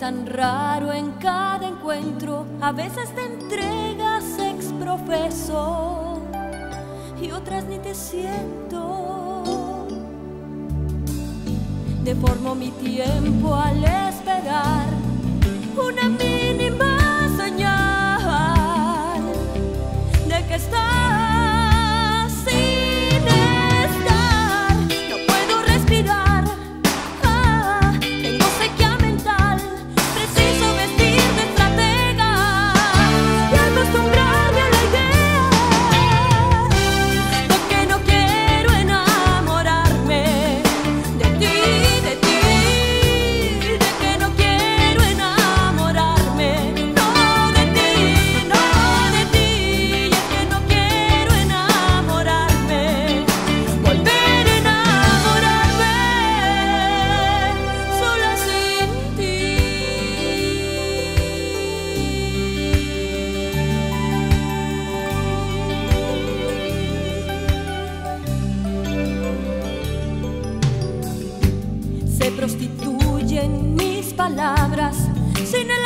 tan raro en cada encuentro, a veces te entregas ex profeso y otras ni te siento. Deformo mi tiempo al esperar una mínima señal de que estás. palabras, sin el